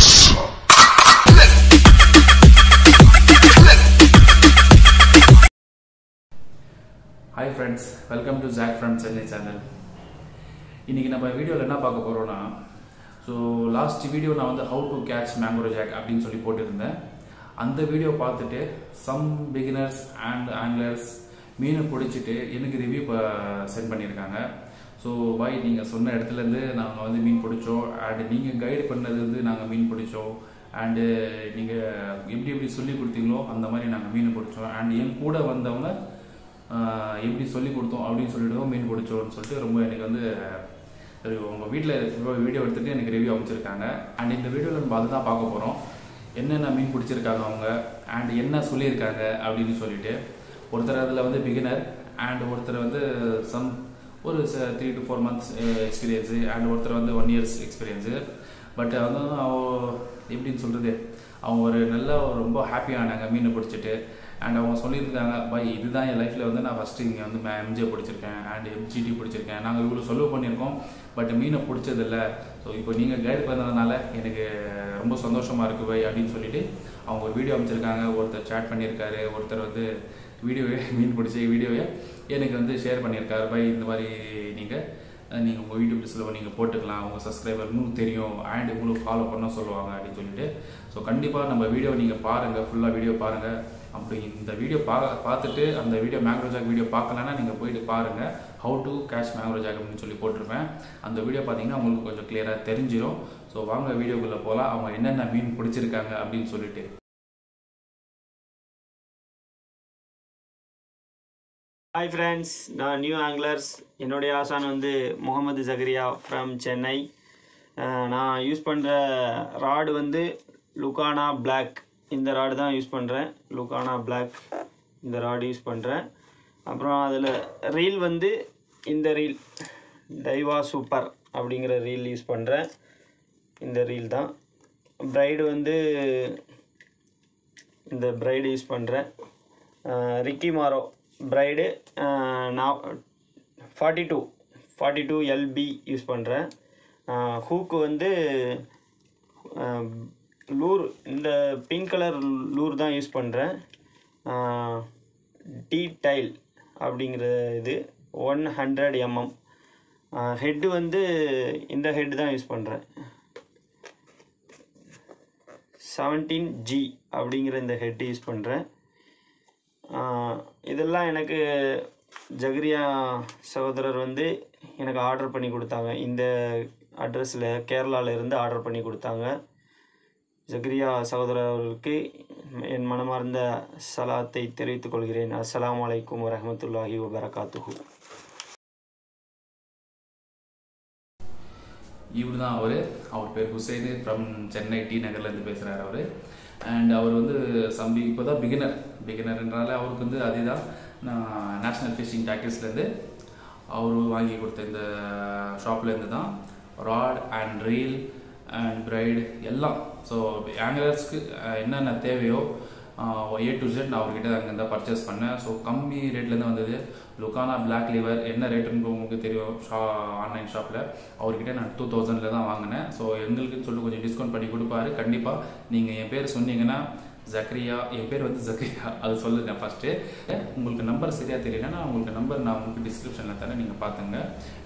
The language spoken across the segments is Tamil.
Yes. Hi friends welcome to Jack from Chennai channel இன்றைக்கி நம்ம வீடியோவில் என்ன பார்க்க போகிறோன்னா ஸோ லாஸ்ட் வீடியோ நான் வந்து how to catch mango jack அப்படின்னு சொல்லி போட்டிருந்தேன். அந்த வீடியோ பார்த்துட்டு சம் பிகினர்ஸ் அண்ட் ஆங்கிலர்ஸ் மீனை பிடிச்சிட்டு எனக்கு ரிவ்யூ சென்ட் பண்ணியிருக்காங்க. ஸோ பாய் நீங்கள் சொன்ன இடத்துலேருந்து நாங்கள் வந்து மீன் பிடிச்சோம். அண்ட் நீங்கள் கைடு பண்ணது வந்து நாங்கள் மீன் பிடிச்சோம். அண்டு நீங்கள் எப்படி எப்படி சொல்லி கொடுத்தீங்களோ அந்த மாதிரி நாங்கள் மீன் பிடிச்சோம். அண்ட் என் கூட வந்தவங்க எப்படி சொல்லி கொடுத்தோம் அப்படின்னு சொல்லிவிடுவோம் மீன் பிடிச்சோம்னு சொல்லிட்டு ரொம்ப எனக்கு வந்து சரி உங்கள் வீட்டில் வீடியோ எடுத்துகிட்டு எனக்கு ரிவ்யூ அமைச்சிருக்காங்க அண்ட் இந்த வீடியோவில் நம்ம அதுதான் பார்க்க போகிறோம் என்னென்ன மீன் பிடிச்சிருக்காங்க அவங்க? அண்ட் என்ன சொல்லியிருக்காங்க அப்படின்னு சொல்லிட்டு ஒருத்தர் அதில் வந்து பிகினர் அண்ட் ஒருத்தர் வந்து சம் ஒரு three to four months experience and ஒருத்தர் வந்து ஒன் இயர்ஸ் எக்ஸ்பீரியன்ஸு பட் அவங்க அவ எப்படின்னு சொல்கிறது அவங்க ஒரு நல்ல ஒரு ரொம்ப ஹாப்பியானாங்க மீனை பிடிச்சிட்டு. அண்ட் அவங்க சொல்லியிருக்காங்க பை இதுதான் என் லைஃப்பில் வந்து நான் ஃபஸ்ட்டு இங்கே வந்து எம்ஜே பிடிச்சிருக்கேன். அண்ட் எம்ஜிடி பிடிச்சிருக்கேன். நாங்கள் இவ்வளோ சொல்ல பண்ணியிருக்கோம். பட் மீனை பிடிச்சதில்ல. ஸோ இப்போ நீங்கள் கைட் பண்ணதுனால எனக்கு ரொம்ப சந்தோஷமாக இருக்கு பை அப்படின்னு சொல்லிட்டு அவங்க ஒரு வீடியோ அமைச்சிருக்காங்க. ஒருத்தர் சேட் பண்ணியிருக்காரு. ஒருத்தர் வந்து வீடியோவே மீன் பிடிச்ச வீடியோவை எனக்கு வந்து ஷேர் பண்ணியிருக்காரு பை. இந்த மாதிரி நீங்கள் நீங்கள் உங்கள் யூடியூப் லிஸ்ட்டில் நீங்கள் போட்டுக்கலாம். உங்கள் சப்ஸ்கிரைபர் தெரியும். அண்ட் உங்களுக்கு ஃபாலோ பண்ண சொல்லுவாங்க அப்படின்னு சொல்லிட்டு. ஸோ கண்டிப்பாக நம்ம வீடியோ நீங்கள் பாருங்கள் ஃபுல்லாக வீடியோ பாருங்கள் அப்படி இந்த வீடியோ பா பார்த்துட்டு அந்த வீடியோ மேங்க்ரோ ஜாக் வீடியோ பார்க்கலன்னா நீங்கள் போயிட்டு பாருங்கள் how to catch mangrove jack அப்படின்னு சொல்லி போட்டிருப்பேன். அந்த வீடியோ பார்த்தீங்கன்னா உங்களுக்கு கொஞ்சம் கிளியராக தெரிஞ்சிடும் ஸோ வாங்க வீடியோக்குள்ளே போகலாம் அவங்க என்னென்ன மீன் பிடிச்சிருக்காங்க அப்படின்னு சொல்லிட்டு. ஹாய் ஃப்ரெண்ட்ஸ் நான் நியூ ஆங்கிலர்ஸ் என்னுடைய ஆசான் வந்து முகமது ஜகரியா ஃப்ரம் சென்னை நான் யூஸ் பண்ணுற ராடு வந்து லுகானா பிளாக் இந்த ராடு தான் யூஸ் பண்ணுறேன் லுக்கானா பிளாக் இந்த ராடு யூஸ் பண்ணுறேன் அப்புறம் அதில் ரீல் வந்து இந்த ரீல் டைவா சூப்பர் அப்படிங்கிற ரீல் யூஸ் பண்ணுறேன் இந்த ரீல் தான். ப்ரைடு வந்து இந்த ப்ரைடு யூஸ் பண்ணுறேன் ரிக்கி மாரோ ப்ரைடு நான் forty two forty two LB use பண்ணுறேன் ஹூக்கு வந்து லூர் இந்த பிங்க் கலர் லூர் தான் யூஸ் பண்ணுறேன் டி டைல் அப்படிங்கிற இது ஒன் ஹண்ட்ரட் எம்எம் ஹெட்டு வந்து இந்த ஹெட் தான் யூஸ் பண்ணுறேன் செவன்டீன் ஜி அப்படிங்கிற இந்த ஹெட் யூஸ் பண்ணுறேன் இதெல்லாம் எனக்கு ஜகரியா சகோதரர் வந்து எனக்கு ஆர்டர் பண்ணி கொடுத்தாங்க. இந்த அட்ரஸில் கேரளாவிலேருந்து இருந்து ஆர்டர் பண்ணி கொடுத்தாங்க. ஜக்ரியா சகோதரர் அவர்களுக்கு என் மனமார்ந்த சலாத்தை தெரிவித்துக் கொள்கிறேன். அஸ்லாம் வலைக்கம் வரமத்துல்லாஹி வபரகாத்துஹு. இவர் தான் அவர். அவர் பேர் ஹுசைனு. ஃப்ரம் சென்னை டி நகர்லேருந்து பேசுகிறார் அவர். அண்ட் அவர் வந்து சம்பி இப்போ தான் பிகினர் பிகினர்ன்றால அவருக்கு வந்து அதே தான் நான் நேஷ்னல் ஃபிஷிங் டாக்கர்ஸ்லேருந்து அவர் வாங்கி கொடுத்த இந்த ஷாப்லேருந்து தான் rod and reel and braid எல்லாம். ஸோ ஆங்கிலர்ஸ்க்கு uh, என்னென்ன தேவையோ ஏ டு ஜெட் நான் அவர்கிட்ட அங்கே இருந்தால் பர்ச்சேஸ் பண்ணேன். ஸோ கம்மி ரேட்லேருந்து வந்தது. லுக்கானா பிளாக் லிவர் என்ன ரேட்டுன்னு உங்களுக்கு தெரியும்? ஷா ஆன்லைன் ஷாப்பில் அவர்கிட்ட நான் டூ தௌசண்டில் தான் வாங்கினேன். ஸோ எங்களுக்குன்னு சொல்லிட்டு கொஞ்சம் டிஸ்கவுண்ட் பண்ணி கொடுப்பாரு. கண்டிப்பாக நீங்கள் என் பேர் சொன்னீங்கன்னா ஜக்ரியா என் பேர் வந்து ஜக்ரியா. அது சொல்லுங்க ஃபஸ்ட்டு உங்களுக்கு நம்பர் சரியாக தெரியலன்னா உங்களுக்கு நம்பர் நான் உங்களுக்கு டிஸ்கிரிப்ஷனில் தரேன் நீங்கள் பார்த்துங்க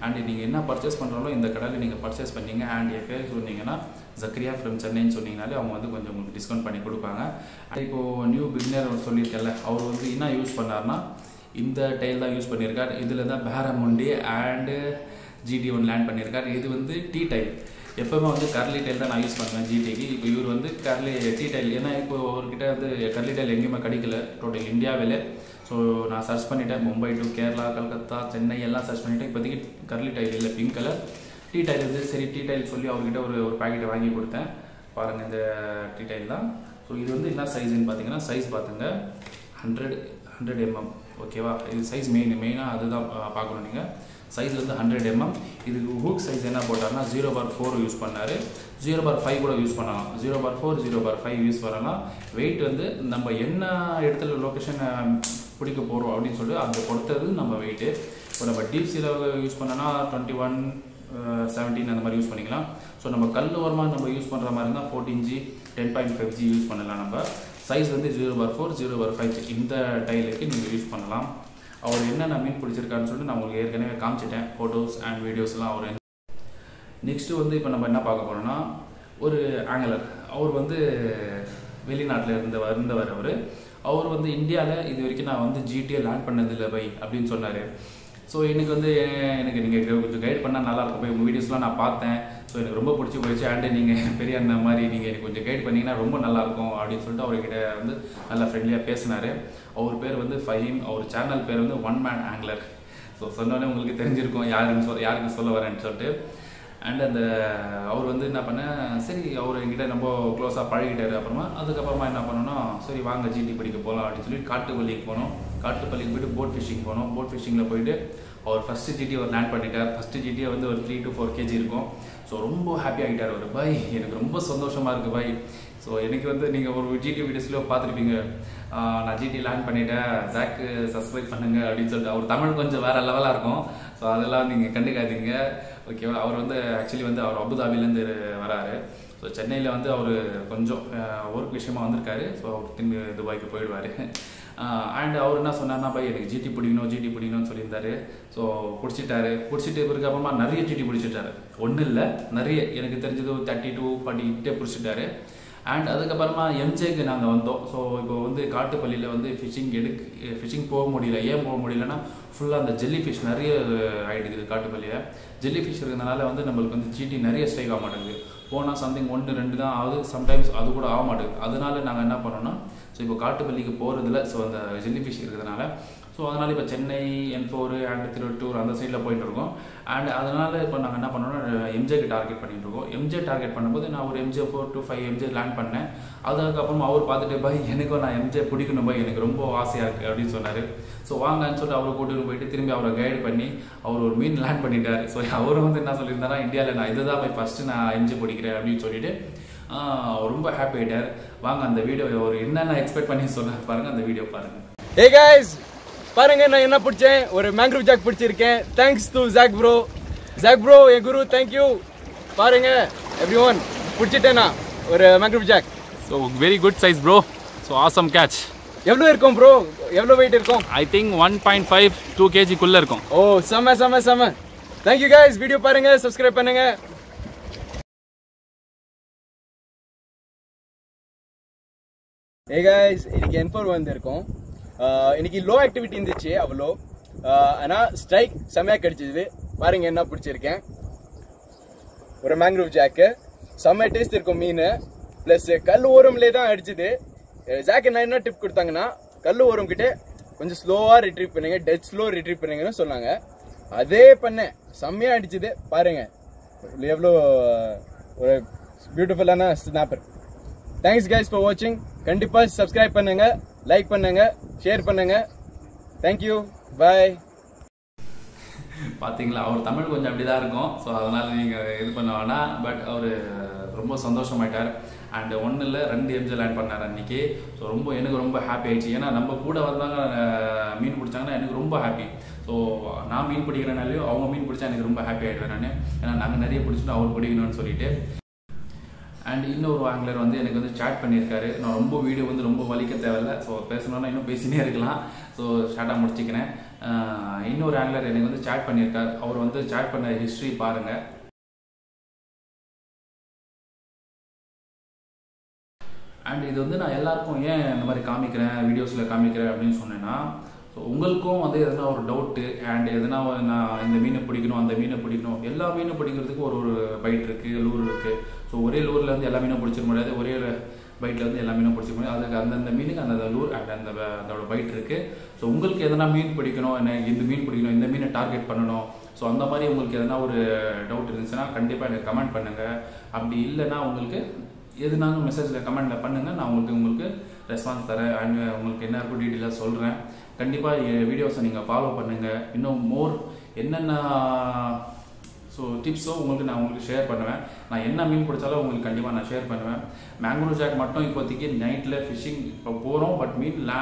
அண்ட் நீங்கள் என்ன பர்ச்சேஸ் பண்ணுறாலும் இந்த கடையில் நீங்கள் பர்ச்சேஸ் பண்ணீங்க. அண்ட் என் பேர் சொன்னீங்கன்னா ஜக்ரியா ஃப்ரம் சென்னைன்னு சொன்னீங்கனாலே அவங்க வந்து கொஞ்சம் உங்களுக்கு டிஸ்கவுண்ட் பண்ணி கொடுப்பாங்க. இப்போது நியூ பிகினர் சொல்லியிருக்கல அவர் வந்து என்ன யூஸ் பண்ணார்னா இந்த டைல் தான் யூஸ் பண்ணியிருக்கார். இதில் தான் barramundi and GT one land பண்ணியிருக்கார். இது வந்து டீ டைல் எப்போவுமே வந்து கர்லி டைல் தான் நான் யூஸ் பண்ணுவேன் ஜிடிக்கு இப்போ இவர் வந்து கர்லி டீ டைல் ஏன்னா இப்போ அவர்கிட்ட வந்து கர்லி டைல் எங்கேயுமே கிடைக்கல. டோட்டல் இந்தியாவில் ஸோ நான் சர்ச் பண்ணிட்டேன். மும்பை டு கேரளா கல்கத்தா சென்னை எல்லாம் சர்ச் பண்ணிட்டேன். இப்போதைக்கு கர்லி டைல் இல்லை பிங்க் கலர் டீ டைல் இருந்து சரி டீ டைல் சொல்லி அவர்கிட்ட ஒரு ஒரு பாக்கெட்டை வாங்கி கொடுத்தேன். பாருங்கள் இந்த டீ டைல் தான். ஸோ இது வந்து என்ன சைஸ்ன்னு பார்த்தீங்கன்னா சைஸ் பார்த்துங்க ஹண்ட்ரட் ஹண்ட்ரட் எம்எம் ஓகேவா இது சைஸ் மெயின் மெயினாக அதுதான் பார்க்கணும் நீங்கள் சைஸ் வந்து ஹண்ட்ரட் எம்எம் இதுக்கு ஹூக் சைஸ் என்ன போட்டார்னா ஜீரோ பார் ஃபோர் யூஸ் பண்ணார். ஜீரோ பார் ஃபைவ் கூட யூஸ் பண்ணலாம். Zero bar four zero bar five use பண்ணலாம். வெயிட் வந்து நம்ம என்ன இடத்துல லொக்கேஷன் பிடிக்க போகிறோம் அப்படின்னு சொல்லிட்டு அதை பொறுத்தது நம்ம வெயிட்டு இப்போ நம்ம டீப் சீல யூஸ் பண்ணோன்னா டுவெண்ட்டி ஒன் செவன்டீன் அந்த மாதிரி யூஸ் பண்ணிக்கலாம். ஸோ நம்ம கல் ஓரமாக நம்ம யூஸ் பண்ணுற மாதிரி இருந்தால் fourteen G ten point five G use பண்ணலாம் நம்ம. சைஸ் வந்து zero bar four zero bar five இந்த டைலுக்கு நீங்கள் யூஸ் பண்ணலாம். அவர் என்னென்ன மீன் பிடிச்சிருக்காருன்னு சொல்லிட்டு நான் உங்களுக்கு ஏற்கனவே காமிச்சிட்டேன். ஃபோட்டோஸ் அண்ட் வீடியோஸ்லாம் அவர் நெக்ஸ்ட்டு வந்து இப்போ நம்ம என்ன பார்க்க போகிறோம்னா ஒரு ஆங்கலர் அவர் வந்து வெளிநாட்டில் இருந்த இருந்தவர் அவர். அவர் வந்து இந்தியாவில் இது வரைக்கும் நான் வந்து ஜிடிஏ லேண்ட் பண்ணதில்லை பை அப்படின்னு சொன்னார். ஸோ எனக்கு வந்து எனக்கு நீங்கள் கொஞ்சம் கைட் பண்ணால் நல்லா இருக்கும் போய் உங்கள் வீடியோஸ்லாம் நான் பார்த்தேன். ஸோ எனக்கு ரொம்ப பிடிச்சி போயிடுச்சு. அண்டு நீங்கள் பெரிய அந்த மாதிரி நீங்கள் எனக்கு கொஞ்சம் கைட் பண்ணீங்கன்னா ரொம்ப நல்லாயிருக்கும் அப்படின்னு சொல்லிட்டு அவர்கிட்ட வந்து நல்லா ஃப்ரெண்ட்லியாக பேசினார். அவர் பேர் வந்து ஃபஹீம். அவர் சேனல் பேர் வந்து ஒன் மேன் ஆங்லர் ஸோ சொன்னோடனே உங்களுக்கு தெரிஞ்சிருக்கும் யாருன்னு சொல் யாருக்கு சொல்ல வரேன்னு சொல்லிட்டு. அண்ட் அந்த அவர் வந்து என்ன பண்ணேன் சரி அவர் என்கிட்ட ரொம்ப க்ளோஸாக பழகிட்டார். அப்புறமா அதுக்கப்புறமா என்ன பண்ணோம்னா சரி வாங்க ஜிடி படிக்க போகலாம் அப்படின்னு சொல்லி காட்டுப்பள்ளிக்கு போனோம். காட்டுப்பள்ளிக்கு போயிட்டு போட் ஃபிஷிங் போனோம். போட் ஃபிஷிங்கில் போயிட்டு அவர் ஃபஸ்ட்டு ஜிடி அவர் லேண்ட் பண்ணிட்டார். ஃபஸ்ட்டு ஜிடியை வந்து ஒரு த்ரீ டு ஃபோர் கேஜி இருக்கும். ஸோ ரொம்ப ஹாப்பி ஆகிட்டார் அவர். பாய் எனக்கு ரொம்ப சந்தோஷமாக இருக்குது பாய் ஸோ எனக்கு வந்து நீங்கள் ஒரு ஜிடி வீடியோஸ்லையோ பார்த்துருப்பீங்க. நான் ஜிடி லேண்ட் பண்ணிட்டேன். ஜாக்கு சப்ஸ்கிரைப் பண்ணுங்க அப்படின்னு சொல்லிட்டு. அவர் தமிழ் கொஞ்சம் வேற லெவலாக இருக்கும். ஸோ அதெல்லாம் நீங்கள் கண்டுக்காதீங்க. ஓகேவா அவர் வந்து ஆக்சுவலி வந்து அவர் அபுதாபிலேருந்து வராரு. ஸோ சென்னையில் வந்து அவர் கொஞ்சம் ஒர்க் விஷயமா வந்திருக்காரு. ஸோ அவர் திரும்பி துபாய்க்கு போயிடுவார். அண்ட் அவர் என்ன சொன்னார்னா பை எனக்கு ஜிடி பிடிக்கணும் ஜிடி பிடிக்கணும்னு சொல்லியிருந்தாரு. ஸோ பிடிச்சிட்டாரு. பிடிச்சிட்டு பிறகு அப்புறமா நிறைய ஜிடி பிடிச்சிட்டாரு. ஒன்றும் இல்லை நிறைய. எனக்கு தெரிஞ்சது ஒரு தேர்ட்டி டூ ஃபார்ட்டி கிட்டே பிடிச்சிட்டாரு அண்ட் அதுக்கப்புறமா எம்ஜேக்கு நாங்கள் வந்தோம். ஸோ இப்போ வந்து காட்டுப்பள்ளியில் வந்து ஃபிஷிங் எடுக்க ஃபிஷிங் போக முடியல. ஏன் போக முடியலன்னா ஃபுல்லாக அந்த ஜெல்லி ஃபிஷ் நிறைய ஆகிடுக்குது காட்டுப்பள்ளியில். ஜெல்லி ஃபிஷ் இருக்கிறதுனால வந்து நம்மளுக்கு வந்து ஜிடி நிறைய ஸ்ட்ரைக் ஆக மாட்டேங்குது. போனால் சம்திங் ஒன்று ரெண்டு தான் ஆகுது. சம்டைம்ஸ் அது கூட ஆக மாட்டேங்குது அதனால நாங்கள் என்ன பண்ணோம்னா ஸோ இப்போ காட்டுப்பள்ளிக்கு போகிறதுல ஸோ அந்த ஜெல்லி ஃபிஷ் இருக்கிறதுனால ஸோ அதனால் இப்போ Chennai N four and Thiruvottiyur அந்த சைடில் போயிட்டு இருக்கோம் அண்ட் அதனால் இப்போ நாங்கள் என்ன பண்ணோம்னா எம்ஜேக்கு டார்கெட் பண்ணிட்டு இருக்கோம் எம்ஜே டார்கெட் பண்ணும்போது நான் ஒரு MJ four to five MJ land பண்ணேன். அதுக்கப்புறமா அவர் பார்த்துட்டு பாய் எனக்கும் நான் எம்ஜே பிடிக்கணும் பாய் எனக்கு ரொம்ப ஆசையாக இருக்குது அப்படின்னு சொன்னார். ஸோ வாங்கன்னு சொல்லிட்டு அவரை கூட்டிகிட்டு போயிட்டு திரும்பி அவரை கைடு பண்ணி அவர் ஒரு மீன் லேண்ட் பண்ணிட்டார். ஸோ அவரும் வந்து என்ன சொல்லியிருந்தாரா இந்தியாவில் நான் இதுதான் போய் ஃபஸ்ட்டு நான் எம்ஜே பிடிக்கிறேன் அப்படின்னு சொல்லிட்டு ரொம்ப ஹாப்பி ஆகிட்டார் வாங்க அந்த வீடியோ அவர் என்னென்ன எக்ஸ்பெக்ட் பண்ணி சொன்னார் பாருங்கள் அந்த வீடியோ பாருங்கள் ஏ கைஸ் பாருங்க நான் என்ன பிடிச்சேன்? ஒரு mangrove jack பிடிச்சிருக்கேன். Thanks to Jack bro Jack bro என் குரு தேங்க்யூ பாருங்க எவ்ரி ஒன் பிடிச்சிட்டேனா ஒரு mangrove jack so very good size bro so awesome catch எவ்வளோ இருக்கும் ப்ரோ எவ்வளோ வெயிட் இருக்கும்? I think one point five two கேஜிக்குள்ளே இருக்கும். ஓ செம்ம செம்ம செம்ம தேங்க்யூ கைஸ் வீடியோ பாருங்க சப்ஸ்கிரைப் பண்ணுங்க. ஏ கைஸ் இன்னைக்கு என் ஃபோர் வந்திருக்கோம். இன்னைக்கு லோ ஆக்டிவிட்டி இருந்துச்சு அவ்வளோ. ஆனால் ஆனா ஸ்ட்ரைக் செம்மையாக கிடைச்சிது. பாருங்க என்ன பிடிச்சிருக்கேன். ஒரு மேங்க்ரூவ் ஜாக்கு செம்ம டேஸ்ட் இருக்கும் மீன். ப்ளஸ் கல் ஓரம்லே தான் அடிச்சுது. ஜாக்கு நான் என்ன டிப் கொடுத்தாங்கன்னா கல் ஓரம் கிட்டே கொஞ்சம் ஸ்லோவாக ரிட்ரீவ் பண்ணுங்க டெட் ஸ்லோ ரிட்ரீவ் பண்ணுங்கன்னு சொன்னாங்க. அதே பண்ணேன் செம்மையா அடிச்சுது. பாருங்க எவ்வளோ ஒரு பியூட்டிஃபுல்லான ஸ்னாப்பர் தேங்க்ஸ் கைஸ் ஃபார் வாட்சிங் கண்டிப்பாக சப்ஸ்கிரைப் பண்ணுங்கள் லைக் பண்ணுங்க ஷேர் பண்ணுங்க. தேங்க்யூ பாய் பார்த்தீங்களா அவர் தமிழ் கொஞ்சம் அப்படி தான் இருக்கும். ஸோ அதனால் நீங்கள் இது பண்ண வேணாம். பட் அவர் ரொம்ப சந்தோஷமாயிட்டார். அண்ட் ஒன்றும் இல்லை ரெண்டு எம்ஜி லேண்ட் பண்ணார் அன்றைக்கி ஸோ ரொம்ப எனக்கு ரொம்ப ஹாப்பி ஆயிடுச்சு. ஏன்னா நம்ம கூட வந்தாங்க மீன் பிடிச்சாங்கன்னா எனக்கு ரொம்ப ஹாப்பி ஸோ நான் மீன் பிடிக்கிறனாலையும் அவங்க மீன் பிடிச்சா எனக்கு ரொம்ப ஹாப்பி ஆகிடுவேன் நான். ஏன்னா நாங்கள் நிறைய பிடிச்சிட்டு அவர் பிடிக்கணும்னு சொல்லிட்டு. அண்ட் இன்னொரு ஆங்கிலர் வந்து எனக்கு வந்து சேட் பண்ணியிருக்காரு. நான் ரொம்ப வீடியோ வந்து ரொம்ப வலிக்க தேவையில்ல. ஸோ பேசணும்னா இன்னும் பேசினே இருக்கலாம். ஸோ ஷார்ட்டாக முடிச்சுக்கிறேன். இன்னொரு ஆங்கிலர் எனக்கு வந்து சேட் பண்ணியிருக்காரு. அவர் வந்து சேட் பண்ண ஹிஸ்ட்ரி பாருங்கள் அண்ட் இது வந்து நான் எல்லாருக்கும் ஏன் இந்த மாதிரி காமிக்கிறேன்? வீடியோஸில் காமிக்கிறேன் அப்படின்னு சொன்னேன்னா ஸோ உங்களுக்கும் வந்து எதனா ஒரு டவுட்டு அண்ட் எதனா நான் இந்த மீனை பிடிக்கணும் அந்த மீனை பிடிக்கணும் எல்லா மீனும் பிடிக்கிறதுக்கு ஒரு ஒரு பைட் இருக்குது லூர் இருக்குது ஸோ ஒரே லூரில் வந்து எல்லா மீனும் பிடிச்சிட முடியாது ஒரே பைட்டில் வந்து எல்லா மீனும் பிடிச்சிக்க முடியாது. அதுக்கு அந்தந்த மீனுக்கு அந்தந்த லூர் அண்ட் அந்த அதோட பைட் இருக்குது ஸோ உங்களுக்கு எதனா மீன் பிடிக்கணும் என்ன இந்த மீன் பிடிக்கணும் இந்த மீனை டார்கெட் பண்ணணும். ஸோ அந்த மாதிரி உங்களுக்கு எதனா ஒரு டவுட் இருந்துச்சுன்னா கண்டிப்பாக எனக்கு கமெண்ட் பண்ணுங்கள் அப்படி இல்லைன்னா உங்களுக்கு எதுனாலும் மெசேஜில் கமெண்ட்டில் பண்ணுங்கள் நான் உங்களுக்கு உங்களுக்கு ரெஸ்பான்ஸ் தரேன். அண்ட் உங்களுக்கு என்ன இருக்கும் டீட்டெயிலாக சொல்கிறேன் கண்டிப்பாக வீடியோஸை நீங்கள் ஃபாலோ பண்ணுங்கள் இன்னும் மோர் என்னென்ன ஸோ டிப்ஸோ உங்களுக்கு நான் உங்களுக்கு ஷேர் பண்ணுவேன். நான் என்ன மீன் பிடிச்சாலும் உங்களுக்கு கண்டிப்பாக நான் ஷேர் பண்ணுவேன். மேங்களூர் ஜாக் மட்டும் இப்போதைக்கு நைட்டில் ஃபிஷிங் இப்போ போகிறோம் பட் மீன் லே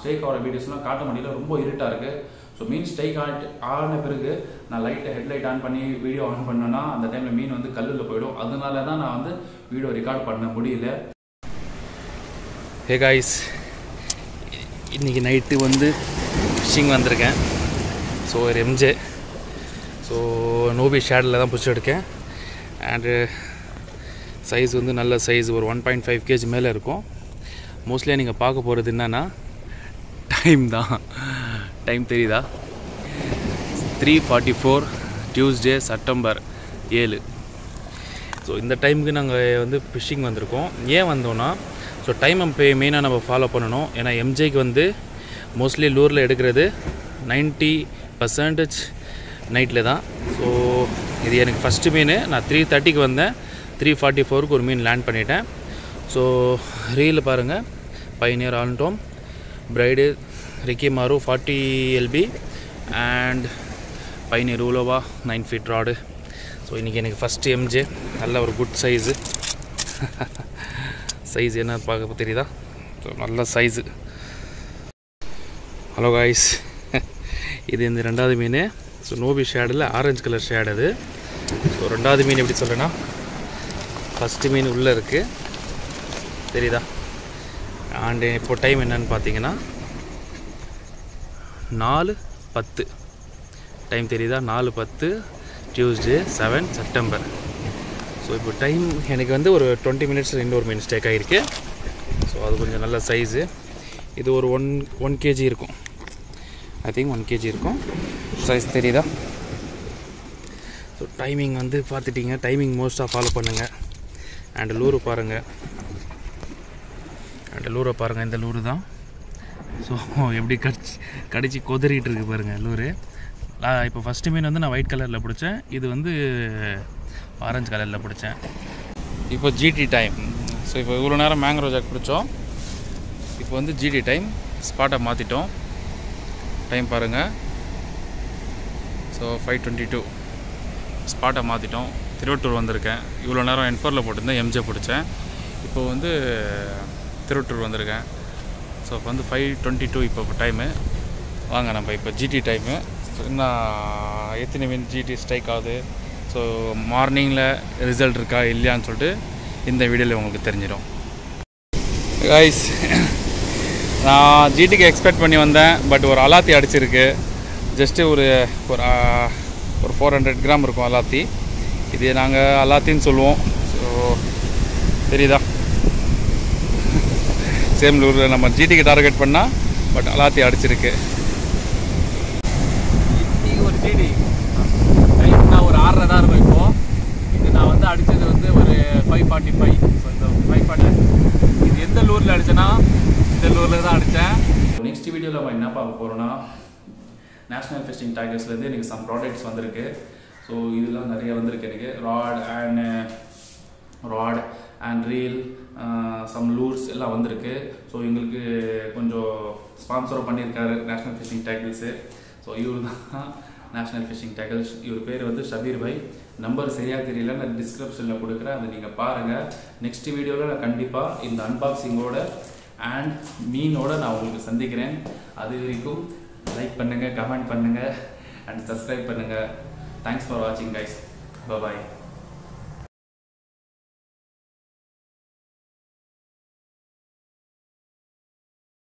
ஸ்டேக் ஆகிற வீடியோஸ்லாம் காட்ட முடியல ரொம்ப இருட்டாக இருக்குது ஸோ மீன் ஸ்டைக் ஆன் ஆன பிறகு நான் லைட்டை ஹெட்லைட் ஆன் பண்ணி வீடியோ ஆன் பண்ணேன்னா அந்த டைமில் மீன் வந்து கல்லில் போயிடும். அதனால தான் நான் வந்து வீடியோ ரெக்கார்ட் பண்ண முடியல. ஹே காய்ஸ் இன்றைக்கி நைட்டு வந்து ஃபிஷிங் வந்திருக்கேன். ஸோ ஒரு எம்ஜே ஸோ நோபி ஷேடில் தான் பிடிச்சி எடுக்கேன் அண்டு சைஸ் வந்து நல்ல சைஸ் ஒரு ஒன் பாயிண்ட் ஃபைவ் கேஜி மேலே இருக்கும். மோஸ்ட்லியாக நீங்கள் பார்க்க போகிறது என்னென்னா டைம் தான். டைம் தெரியுதா? Three forty four Tuesday September ஏழு. ஸோ இந்த டைமுக்கு நாங்கள் வந்து ஃபிஷ்ஷிங் வந்திருக்கோம். ஏன் வந்தோன்னா ஸோ டைம் அப்போ மெயினாக நம்ம ஃபாலோ பண்ணணும். ஏன்னா எம்ஜேக்கு வந்து மோஸ்ட்லி லூரில் எடுக்கிறது 90% பர்சன்டேஜ் நைட்டில் தான். ஸோ இது எனக்கு ஃபஸ்ட்டு மீன் நான் த்ரீ தேர்ட்டிக்கு வந்தேன். த்ரீ ஃபார்ட்டி ஃபோருக்கு ஒரு மீன் லேண்ட் பண்ணிட்டேன். ஸோ ரீலில் பாருங்கள் பைனியர் ஆல்டோம் பிரைடு ரிக்கி மாரு ஃபார்ட்டி எல்பி அண்ட் பைனியர் உலோவா நைன் ஃபீட் ராடு ஸோ இன்றைக்கி எனக்கு ஃபஸ்ட்டு எம்ஜே நல்ல ஒரு குட் சைஸு சைஸ் என்ன பார்க்க தெரியுதா? ஸோ நல்ல சைஸு ஹலோ காய்ஸ் இது இந்த ரெண்டாவது மீன். ஸோ நோபி ஷேடில் ஆரஞ்சு கலர் ஷேட் அது. ஸோ ரெண்டாவது மீன் எப்படி சொல்கிறேன்னா ஃபஸ்ட்டு மீன் உள்ளே இருக்குது தெரியுதா? அண்டு இப்போ டைம் என்னன்னு பார்த்தீங்கன்னா நாலு பத்து. டைம் தெரியுதா? நாலு பத்து டியூஸ்டே செவன் செப்டம்பர் ஸோ இப்போ டைம் எனக்கு வந்து ஒரு டுவெண்ட்டி மினிட்ஸ் இன்னொரு மீன் ஸ்டேக் ஆகிருக்கு ஸோ அது கொஞ்சம் நல்ல சைஸு இது ஒரு ஒன் ஒன் கேஜி இருக்கும். ஐ திங்க் ஒன் கேஜி இருக்கும். சைஸ் தெரியுதா? ஸோ டைமிங் வந்து பார்த்துட்டிங்க. டைமிங் மோஸ்ட்டாக ஃபாலோ பண்ணுங்கள் அண்ட் லூரு பாருங்கள் அண்ட் லூரை பாருங்கள் இந்த லூரு தான். ஸோ எப்படி கடிச்சு கடிச்சு கொதறிட்டு இருக்கு பாருங்கள் லூரு. இப்போ ஃபஸ்ட்டு மீன் வந்து நான் ஒயிட் கலரில் பிடிச்சேன். இது வந்து ஆரஞ்சு கலரில் பிடிச்சேன். இப்போ ஜிடி டைம் ஸோ இப்போ இவ்வளோ நேரம் மேங்க்ரோ ஜாக் பிடிச்சோம். இப்போ வந்து ஜிடி டைம் ஸ்பாட்டை மாற்றிட்டோம் டைம் பாருங்கள் ஸோ ஃபைவ் டுவெண்ட்டி டூ ஸ்பாட்டை மாற்றிட்டோம் திருவட்டூர் வந்திருக்கேன். இவ்வளோ நேரம் என்ஃபோரில் போட்டிருந்தேன். எம்ஜே பிடிச்சேன். இப்போ வந்து திருவட்டூர் வந்திருக்கேன். ஸோ இப்போ வந்து ஃபைவ் டுவெண்ட்டி டூ இப்போ டைமு வாங்க நம்ம இப்போ ஜிடி டைமு என்ன எத்தனை மீன் ஜிடி ஸ்ட்ரைக் ஆகுது? ஸோ மார்னிங்கில் ரிசல்ட் இருக்கா இல்லையான்னு சொல்லிட்டு இந்த வீடியோவில் உங்களுக்கு தெரிஞ்சிடும். கைஸ் நான் ஜிடிக்கு எக்ஸ்பெக்ட் பண்ணி வந்தேன் பட் ஒரு அலாத்தி அடிச்சிருக்கு. ஜஸ்ட்டு ஒரு ஒரு ஒரு ஃபோர் ஹண்ட்ரட் கிராம் இருக்கும் அலாத்தி. இது நாங்கள் அலாத்தின்னு சொல்லுவோம். ஸோ தெரியுதா? சேம் லூரில் நம்ம ஜிடிக்கு டார்கெட் பண்ணால் பட் அலாத்தி அடிச்சிருக்கு இன்னைக்கு ஒரு ஜிடி டைம் நான் ஒரு ஆறரை இருக்கும் இப்போ? இது நான் வந்து அடித்தது வந்து ஒரு ஃபைவ் ஃபார்ட்டி ஃபைவ் ஸோ இந்த ஃபைவ் ஃபார்ட்டி இது எந்த லூரில் அடித்தேன்னா இந்த லூரில் தான் அடித்தேன் நெக்ஸ்ட் வீடியோவில் நம்ம என்ன பார்க்க போகிறோன்னா நேஷ்னல் ஃபிஷிங் டைகர்ஸ்லேருந்து எனக்கு சம் ப்ராடக்ட்ஸ் வந்திருக்கு. ஸோ இதெல்லாம் நிறைய வந்திருக்கு எனக்கு. Rod and rod and reel some lures எல்லாம் வந்திருக்கு. ஸோ எங்களுக்கு கொஞ்சம் ஸ்பான்சரும் பண்ணியிருக்காரு நேஷ்னல் ஃபிஷிங் டேக்கிள்ஸு ஸோ இவர் தான் நேஷ்னல் ஃபிஷிங் டேக்கல்ஸ் இவர் பேர் வந்து ஷபீர் பாய். நம்பர் சரியாக தெரியல நான் டிஸ்கிரிப்ஷனில் கொடுக்குறேன். அதை நீங்கள் பாருங்கள் நெக்ஸ்ட் வீடியோவில் நான் கண்டிப்பாக இந்த அன்பாக்சிங்கோட அண்ட் மீனோட நான் உங்களுக்கு சந்திக்கிறேன். அது வரைக்கும் லைக் பண்ணுங்கள் கமெண்ட் பண்ணுங்கள் அண்ட் சப்ஸ்கிரைப் பண்ணுங்கள் தேங்க்ஸ் ஃபார் வாட்சிங் கைஸ் பாய்